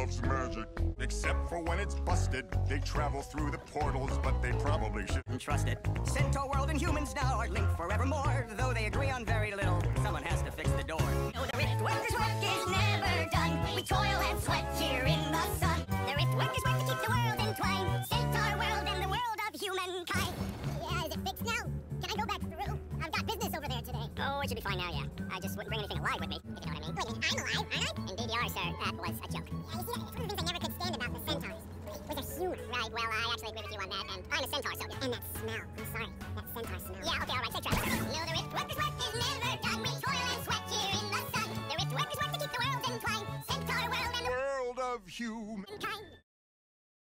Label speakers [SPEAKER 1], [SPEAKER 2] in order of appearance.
[SPEAKER 1] loves magic.
[SPEAKER 2] Except for when it's busted. They travel through the portals, but they probably shouldn't trust it.
[SPEAKER 3] Centaurworld and humans now are linked forevermore. Though they agree on very little, someone has to fix the door.
[SPEAKER 4] Oh, the rift workers' work is never done. We toil and sweat here in the sun. The rift workers work to keep the world entwined. Centaurworld and the world of humankind.
[SPEAKER 5] Yeah, is it fixed now? Can I go back through? I've got business over there today.
[SPEAKER 4] Oh, it should be fine now, yeah. I just wouldn't bring anything alive with me, if you know what I mean.
[SPEAKER 5] Wait a minute, I'm alive, aren't I?
[SPEAKER 4] Indeed you are, sir. That was a Right, well, I actually agree with you on that, and I'm a centaur, so...
[SPEAKER 5] And that smell. I'm sorry. That centaur smell.
[SPEAKER 4] Yeah, okay, all right. No, the workers' work is never done. We toil and sweat here in the sun. The workers work to keep the world. Centaurworld and
[SPEAKER 2] World of human.
[SPEAKER 4] humankind.